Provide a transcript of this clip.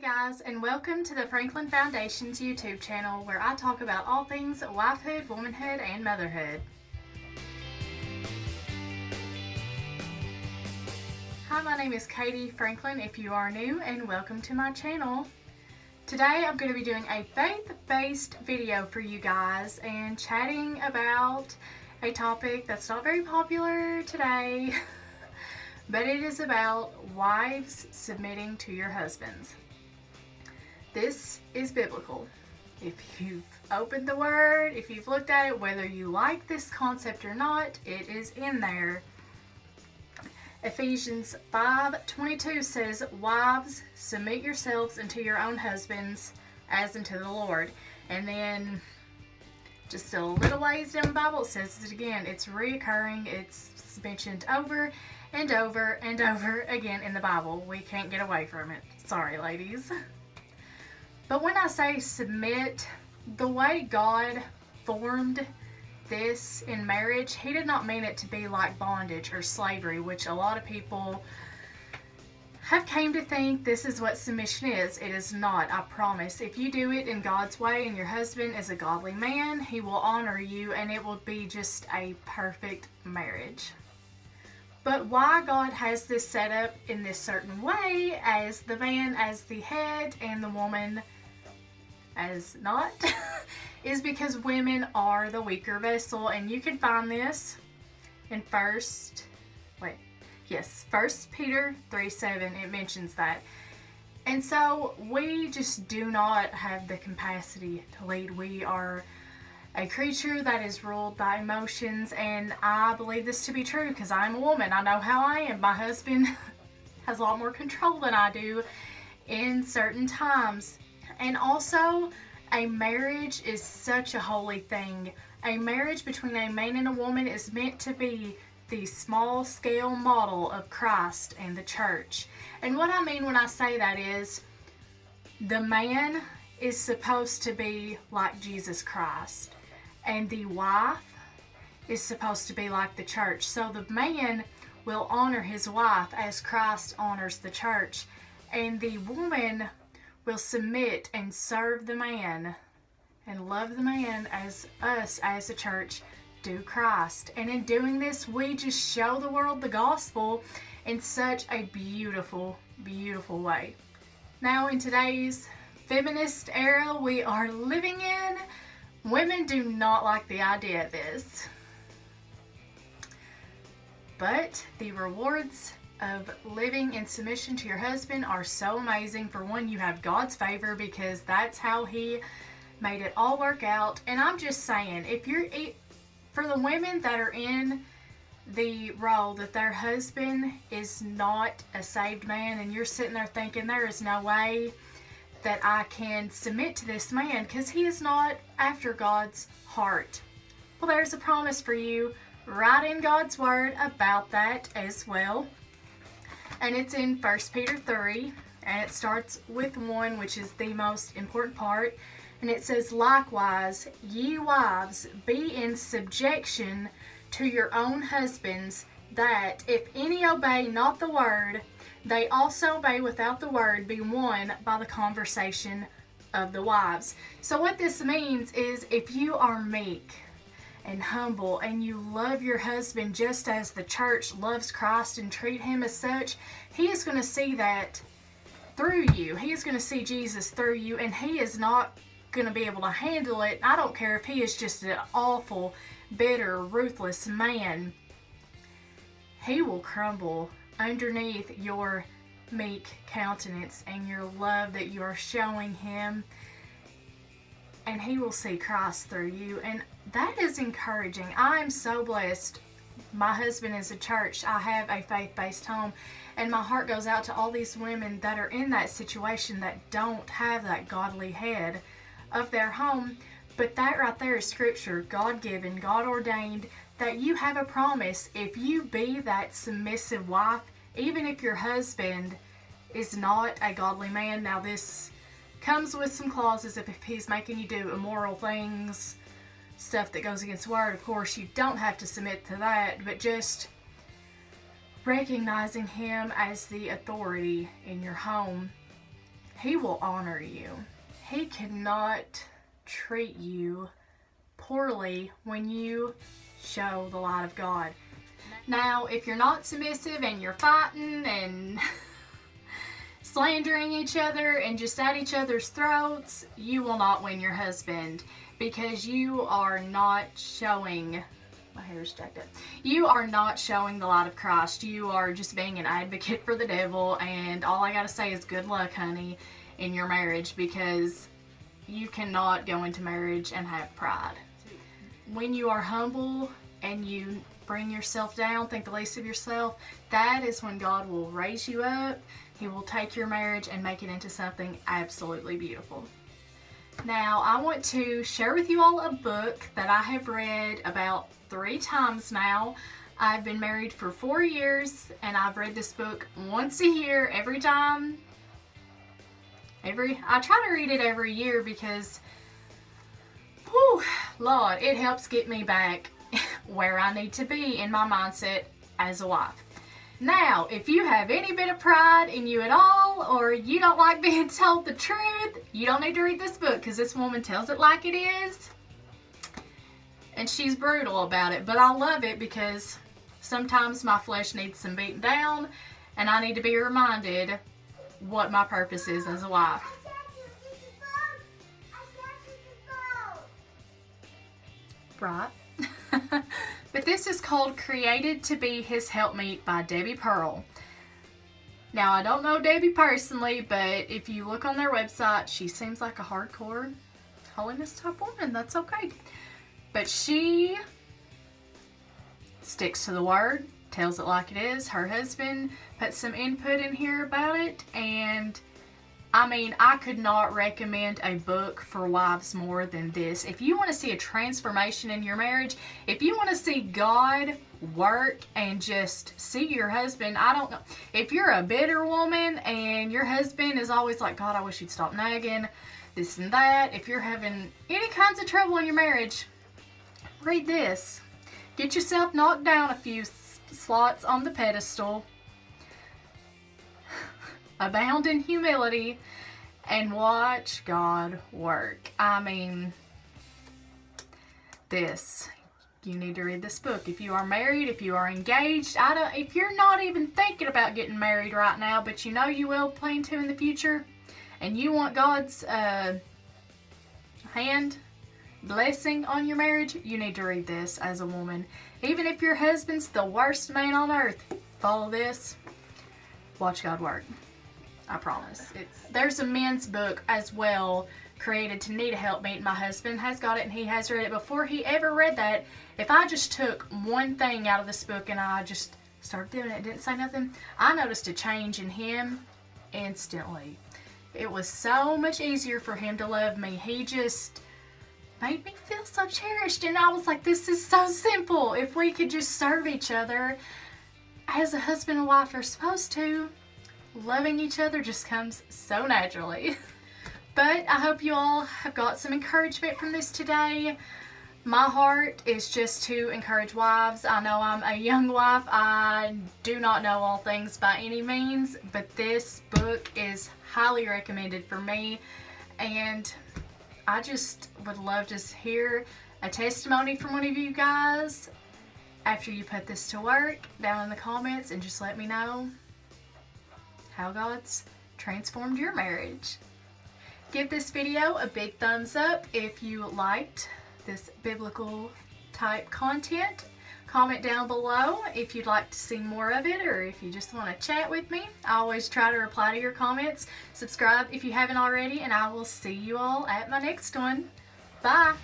Hey guys, and welcome to the Franklin Foundation's YouTube channel where I talk about all things wifehood, womanhood, and motherhood. Hi, my name is Katie Franklin if you are new, and welcome to my channel. Today I'm going to be doing a faith-based video for you guys and chatting about a topic that's not very popular today, but it is about wives submitting to your husbands. This is biblical. If you've opened the word, if you've looked at it, whether you like this concept or not, it is in there. Ephesians 5:22 says, "Wives, submit yourselves unto your own husbands as unto the Lord." And then just a little ways down the Bible, it says it again. It's reoccurring. It's mentioned over and over and over again in the Bible. We can't get away from it. Sorry, ladies. But when I say submit, the way God formed this in marriage, He did not mean it to be like bondage or slavery, which a lot of people have came to think this is what submission is. It is not, I promise. If you do it in God's way and your husband is a godly man, he will honor you and it will be just a perfect marriage. But why God has this set up in this certain way as the man as the head and the woman as not is because women are the weaker vessel and you can find this in first wait yes first peter 3 7 it mentions that. And so we just do not have the capacity to lead. We are a creature that is ruled by emotions and i believe this to be true because i'm a woman. I know how i am. My husband has a lot more control than i do in certain times and also, a marriage is such a holy thing. A marriage between a man and a woman is meant to be the small scale model of Christ and the church. And what I mean when I say that is the man is supposed to be like Jesus Christ, and the wife is supposed to be like the church. So the man will honor his wife as Christ honors the church, and the woman will submit and serve the man and love the man as us as a church do Christ. And in doing this, we just show the world the gospel in such a beautiful, beautiful way. Now, in today's feminist era we are living in, women do not like the idea of this. But the rewards of living in submission to your husband are so amazing. For one, you have God's favor because that's how He made it all work out. And I'm just saying, if you're, for the women that are in the role that their husband is not a saved man and you're sitting there thinking there is no way that I can submit to this man because he is not after God's heart. Well, there's a promise for you right in God's word about that as well and it's in 1 Peter 3 and it starts with 1 which is the most important part. And it says likewise ye wives be in subjection to your own husbands that if any obey not the word they also obey without the word be won by the conversation of the wives. So what this means is if you are meek and humble and you love your husband just as the church loves Christ and treat him as such, he is going to see that through you. He is going to see Jesus through you and he is not going to be able to handle it. I don't care if he is just an awful, bitter, ruthless man. He will crumble underneath your meek countenance and your love that you are showing him and he will see Christ through you. And that is encouraging. I am so blessed. My husband is a church. I have a faith-based home. And my heart goes out to all these women that are in that situation that don't have that godly head of their home. But that right there is scripture, God-given, God-ordained, that you have a promise. If you be that submissive wife, even if your husband is not a godly man, now this comes with some clauses if, he's making you do immoral things, stuff that goes against the word. Of course, you don't have to submit to that, but just recognizing him as the authority in your home He will honor you. He cannot treat you poorly when you show the light of God. Now, if you're not submissive and you're fighting and slandering each other and just at each other's throats, you will not win your husband because you are not showing my hair is jacked up. You are not showing the light of Christ. You are just being an advocate for the devil and all I gotta say is good luck, honey, in your marriage because you cannot go into marriage and have pride. When you are humble and you bring yourself down, think the least of yourself, that is when God will raise you up. He will take your marriage and make it into something absolutely beautiful. Now, I want to share with you all a book that I have read about three times now. I've been married for four years and I've read this book once a year every time. Every I try to read it every year because whew, Lord, it helps get me back where I need to be in my mindset as a wife. Now, if you have any bit of pride in you at all, or you don't like being told the truth, you don't need to read this book because this woman tells it like it is. And she's brutal about it, but I love it because sometimes my flesh needs some beating down and I need to be reminded what my purpose is as a wife. Right. but this is called Created to Be His Helpmeet by Debbie Pearl. Now, I don't know Debbie personally, but if you look on their website, she seems like a hardcore holiness type woman. That's okay. But she sticks to the word, tells it like it is. Her husband put some input in here about it, and I mean, I could not recommend a book for wives more than this. If you want to see a transformation in your marriage, if you want to see God work and just see your husband, I don't know. If you're a bitter woman and your husband is always like, God, I wish you'd stop nagging, this and that. If you're having any kinds of trouble in your marriage, read this. Get yourself knocked down a few slots on the pedestal abound in humility, and watch God work. I mean, this. You need to read this book. If you are married, if you are engaged, I don't, if you're not even thinking about getting married right now, but you know you will plan to in the future, and you want God's uh, hand blessing on your marriage, you need to read this as a woman. Even if your husband's the worst man on earth, follow this. Watch God work. I promise. It's There's a men's book as well created to need a helpmeet. My husband has got it and he has read it. Before he ever read that, if I just took one thing out of this book and I just started doing it, didn't say nothing, I noticed a change in him instantly. It was so much easier for him to love me. He just made me feel so cherished and I was like, this is so simple. If we could just serve each other as a husband and wife are supposed to, loving each other just comes so naturally. but I hope you all have got some encouragement from this today. My heart is just to encourage wives. I know I'm a young wife. I do not know all things by any means, but this book is highly recommended for me. And I just would love to hear a testimony from one of you guys after you put this to work down in the comments and just let me know how God's transformed your marriage. Give this video a big thumbs up if you liked this biblical type content. Comment down below if you'd like to see more of it or if you just want to chat with me. I always try to reply to your comments. Subscribe if you haven't already and I will see you all at my next one. Bye!